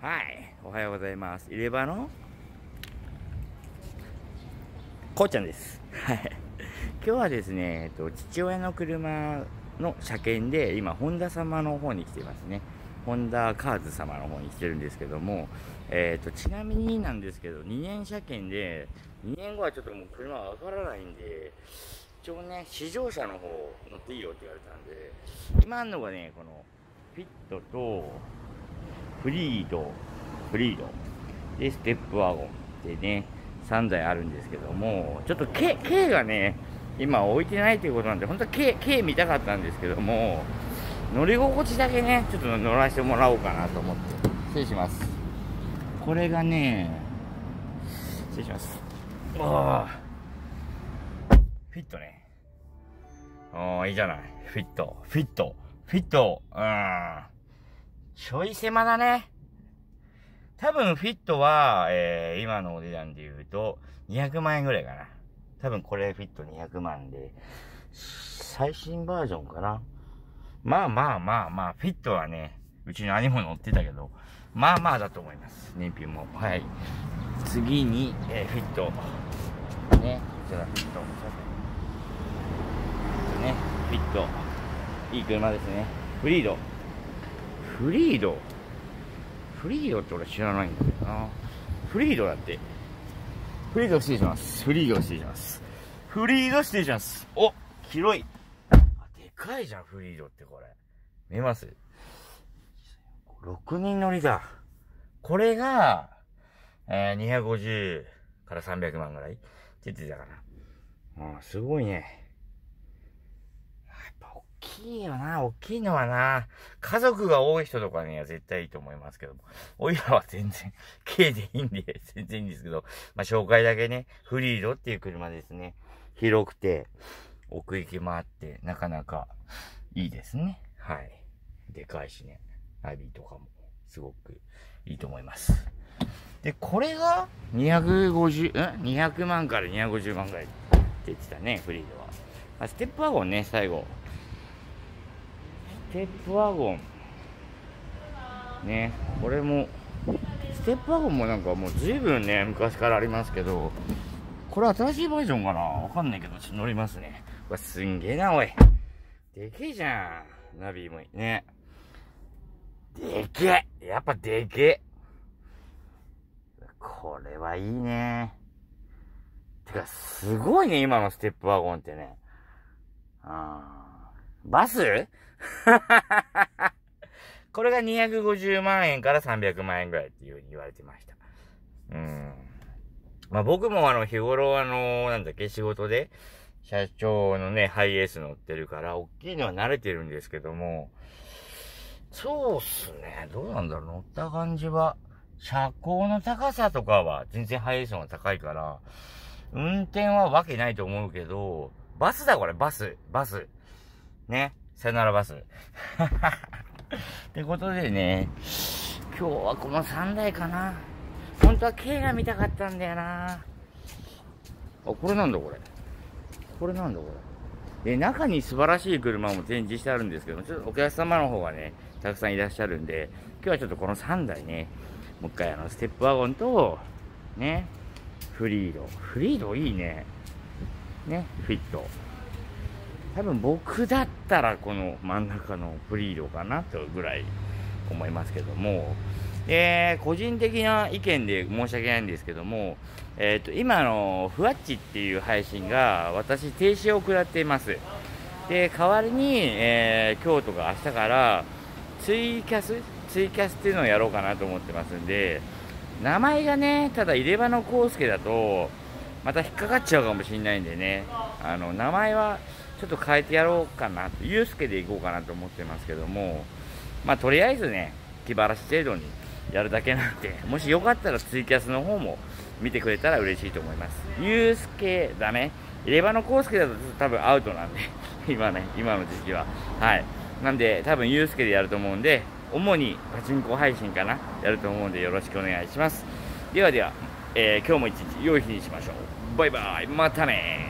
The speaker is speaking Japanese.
はい、おはようございます。入れ歯のこうちゃんです。はい。今日はですね、えっと、父親の車の車検で、今、本田様の方に来ていますね。本田カーズ様の方に来てるんですけども、えっと、ちなみになんですけど、2年車検で、2年後はちょっともう車わからないんで、一応ね、試乗車の方乗っていいよって言われたんで、今あるのがね、この、フィットと、フリード、フリード、で、ステップワゴンでね、3台あるんですけども、ちょっと K, K がね、今置いてないということなんで、本当は K, K 見たかったんですけども、乗り心地だけね、ちょっと乗らせてもらおうかなと思って。失礼します。これがね、失礼します。ああ、フィットね。ああ、いいじゃない。フィット、フィット、フィット、うん。ちょい狭だね。多分フィットは、えー、今のお値段で言うと、200万円ぐらいかな。多分これフィット200万で、最新バージョンかな。まあまあまあまあ、フィットはね、うちの兄も乗ってたけど、まあまあだと思います。燃費も。はい。次に、えー、フィット。ね、こちらフィット。ね、フィット。いい車ですね。フリード。フリードフリードって俺知らないんだけどな。フリードだって。フリード失礼します。フリード失礼します。フリード失礼します。お広い。あ、でかいじゃん、フリードってこれ。見えます ?6 人乗りだ。これが、えー、250から300万ぐらい出てたかな。うん、すごいね。きいよな、大きいのはな。家族が多い人とかには絶対いいと思いますけども。おいらは全然、軽でいいんで、全然いいんですけど、まあ、紹介だけね、フリードっていう車ですね。広くて、奥行きもあって、なかなかいいですね。はい。でかいしね。ナビとかも、すごくいいと思います。で、これが、250、ん ?200 万から250万ぐらいって言ってたね、フリードは。あ、ステップワゴンね、最後。ステップワゴン。ね、これも、ステップワゴンもなんかもう随分ね、昔からありますけど、これ新しいバージョンかな？わかんないけど、ちょっと乗りますね。うわ、すんげえな、おい。でけえじゃん。ナビもね。でけえやっぱでけえこれはいいね。てか、すごいね、今のステップワゴンってね。あーバス？これが250万円から300万円ぐらいっていう風に言われてました。うん。まあ僕もあの日頃あの、なんだっけ、仕事で、社長のね、ハイエース乗ってるから、大きいのは慣れてるんですけども、そうっすね、どうなんだろう、乗った感じは、車高の高さとかは全然ハイエースの方が高いから、運転はわけないと思うけど、バスだこれ、バス、バス。ね、さよならバス。ってことでね、今日はこの3台かな。本当は K が見たかったんだよな。あ、これなんだこれ。これなんだこれ。で、中に素晴らしい車も展示してあるんですけども、ちょっとお客様の方がね、たくさんいらっしゃるんで、今日はちょっとこの3台ね、もう一回あの、ステップワゴンと、ね、フリード。フリードいいね。ね、フィット。多分僕だったらこの真ん中のフリードかなというぐらい思いますけども、えー、個人的な意見で申し訳ないんですけども、え、ー、と、今のふわっちっていう配信が私停止を食らっています。で、代わりに、えー、今日とか明日からツイキャス？ツイキャスっていうのをやろうかなと思ってますんで、名前がね、ただ入れ歯のコウスケだと、また引っかかっちゃうかもしれないんでね、あの、名前はちょっと変えてやろうかなと、ゆうすけでいこうかなと思ってますけども、まあ、とりあえずね、気晴らし程度にやるだけなんで、もしよかったらツイキャスの方も見てくれたら嬉しいと思います。ゆうすけだね。入れ歯のコウスケだと多分アウトなんで、今ね、今の時期は。はい。なんで、多分ゆうすけでやると思うんで、主にパチンコ配信かなやると思うんでよろしくお願いします。ではでは、えー、今日も一日良い日にしましょう。バイバイ、またね